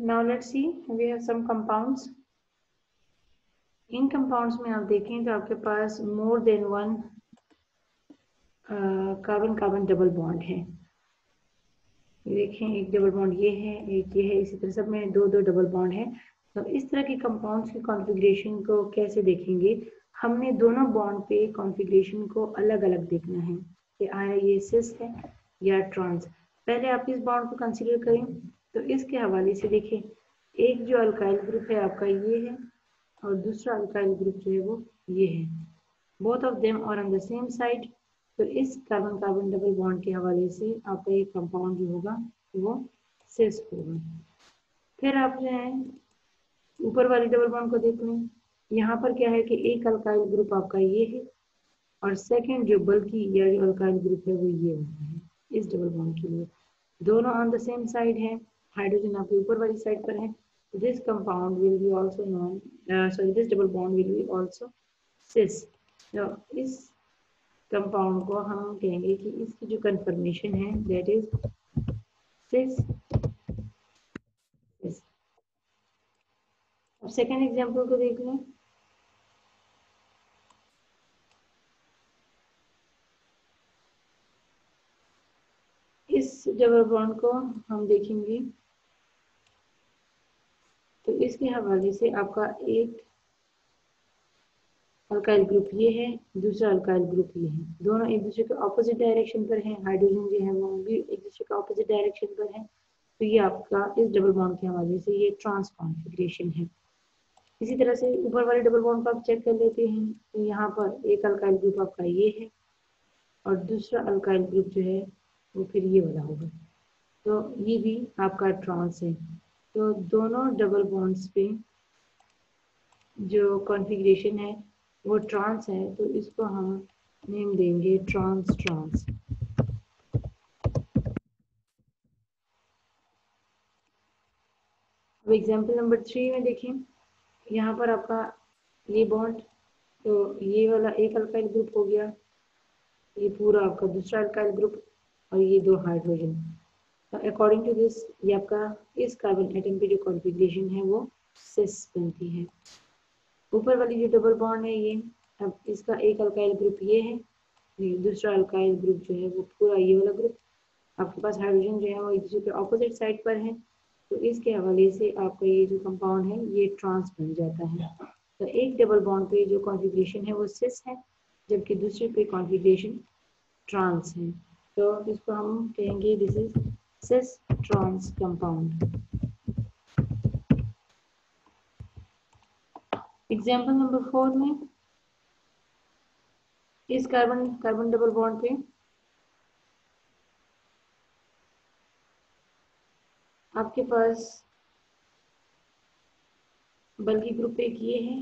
now let's see, we have some compounds. इन compounds में आप देखें तो आपके पास more than one carbon carbon double bond है। देखें, एक डबल बॉन्ड ये है, एक ये है, इसी तरह सब में दो दो डबल बॉन्ड है। तो इस तरह के कंपाउंड्स की कॉन्फ़िगरेशन को कैसे देखेंगे? हमने दोनों बॉन्ड पे कॉन्फ़िगरेशन को अलग अलग देखना है। कि आया ये सिस है, या ट्रांस पहले आप इस बॉन्ड को कंसिडर करें। तो इसके हवाले से देखें, एक जो अल्काइल ग्रुप है आपका ये है और दूसरा अल्काइल ग्रुप जो है वो ये है। बोथ ऑफ़ देम और ऑन द सेम साइड तो इस कार्बन कार्बन डबल बॉन्ड के हवाले से आपका एक कंपाउंड जो होगा, वो सेस होगा। फिर आप जो है, ऊपर वाली डबल बॉन्ड को देख लें। यहाँ पर क्या है कि एक अल्काइल ग्रुप आपका ये है और सेकंड जो बल्कि या जो अल्काइल ग्रुप है वो ये होता है, इस डबल बॉन्ड के लिए। दोनों ऑन द सेम साइड है। हाइड्रोजन आपके ऊपर वाली साइड पर है will be also known uh, sorry this double bond will be also cis तो इस कंपाउंड को हम कहेंगे कि इसकी जो कंफर्मेशन है दैट इज़ सिस अब सेकेंड एग्जांपल को देख लें. इस डबल बॉन्ड को हम देखेंगे. इसके हवाले से आपका एक अल्काइल ग्रुप ये है, दूसरा अल्काइल ग्रुप ये है। दोनों एक दूसरे के ऑपोजिट डायरेक्शन पर हैं हाइड्रोजन जो है वो भी एक दूसरे के ऑपोजिट डायरेक्शन पर है। तो ये आपका इस डबल बॉन्ड के हवाले से ये ट्रांस कॉन्फ़िगरेशन है। इसी तरह से ऊपर वाले डबल बॉन्ड को आप चेक कर लेते हैं तो यहाँ पर एक अल्काइल ग्रुप आपका ये है और दूसरा अल्काइल ग्रुप जो है वो फिर ये वाला होगा। तो ये भी आपका ट्रांस है। तो दोनों डबल बॉन्ड्स पे जो कॉन्फ़िगरेशन है, वो ट्रांस है तो इसको हम नेम देंगे ट्रांस ट्रांस अब एग्जांपल नंबर थ्री में देखें। यहाँ पर आपका ये बॉन्ड तो ये वाला एक अल्काइल ग्रुप हो गया, ये पूरा आपका दूसरा अल्काइल ग्रुप और ये दो हाइड्रोजन अकॉर्डिंग टू दिस ये आपका इस कार्बन एटम की जो कॉन्फ़िगरेशन है, वो सिस बनती है। ऊपर वाली जो डबल बॉन्ड है ये, अब इसका एक अल्काइल ग्रुप ये है दूसरा अल्काइल ग्रुप जो है, वो पूरा ये वाला ग्रुप आपके पास हाइड्रोजन जो है, वो एक दूसरे के ऑपोजिट साइड पर है। तो इसके हवाले से आपका ये जो कंपाउंड है, ये ट्रांस बन जाता है। तो एक डबल बॉन्ड पे जो कॉन्फ़िगरेशन है, वो सिस है, जबकि दूसरे पे कॉन्फ़िगरेशन ट्रांस है। तो इसको हम कहेंगे this is cis trans compound. Example number four में इस कार्बन कार्बन डबल बॉन्ड पे आपके पास बल्कि ग्रुप एक ये है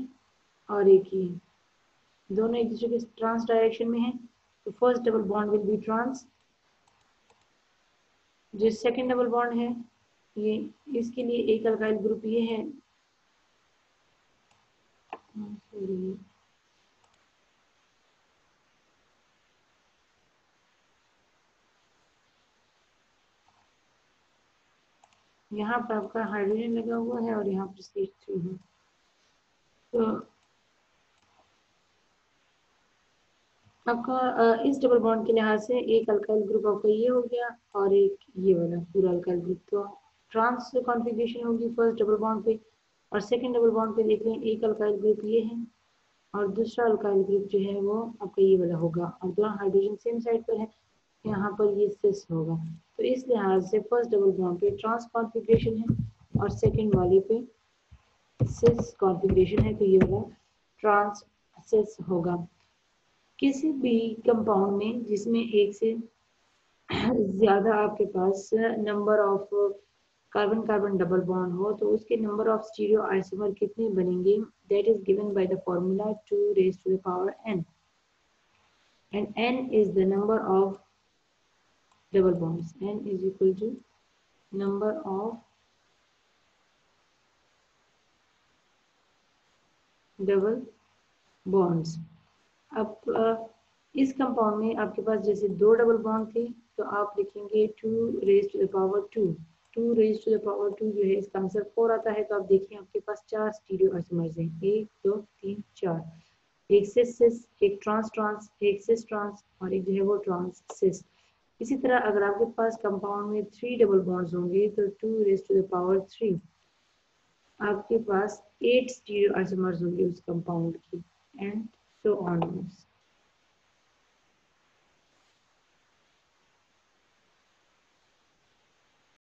और एक ये दोनों एक दूसरे के ट्रांस डायरेक्शन में है। तो first double bond will be trans जो सेकेंड डबल बॉन्ड है, ये इसके लिए एक अल्काइल ग्रुप ये है। सॉरी यहाँ पर आपका हाइड्रोजन लगा हुआ है और यहाँ पर सी थ्री है। तो आपका इस डबल बॉन्ड के लिहाज से एक अल्काइल ग्रुप आपका ये हो गया और एक ये वाला, पूरा अल्काइल ग्रुप तो ट्रांस कॉन्फ़िगरेशन होगी फ़र्स्ट डबल बॉन्ड पे और सेकंड डबल बॉन्ड पे देख लें, एक अल्काइल ग्रुप ये है और दूसरा अल्काइल ग्रुप जो है वो आपका ये वाला होगा। और दोनों हाइड्रोजन सेम साइड पर है, यहाँ पर ये सिस होगा। तो इस लिहाज से फ़र्स्ट डबल बॉन्ड पे ट्रांस कॉन्फ़िगरेशन है और सेकेंड वाले पे सिस कॉन्फ़िगरेशन है तो ये वाला ट्रांस सिस होगा। किसी भी कंपाउंड में जिसमें एक से ज़्यादा आपके पास number of carbon carbon double bond हो तो उसके नंबर ऑफ़ स्टीरियो आइसोमर कितने बनेंगे? That is given by the formula two raise to the power n and n is the number of double bonds n is equal to number of double bonds अब इस compound में आपके पास जैसे दो double bond थे तो आप लिखेंगे two raise to the power two two raise to the power two जो है, इसका आंसर फोर आता है तो आप देखिए आपके पास चार स्टीरियो आइसोमर्स हैं। एक, दो, तीन, चार। एक सिस सिस एक ट्रांस ट्रांस एक सिस ट्रांस और एक जो है वो ट्रांस सिस इसी तरह अगर आपके पास कंपाउंड में थ्री डबल बॉन्ड्स होंगे तो two raise to the power three आपके पास एट स्टीरियो आइसोमर्स होंगे उस कंपाउंड की। And so on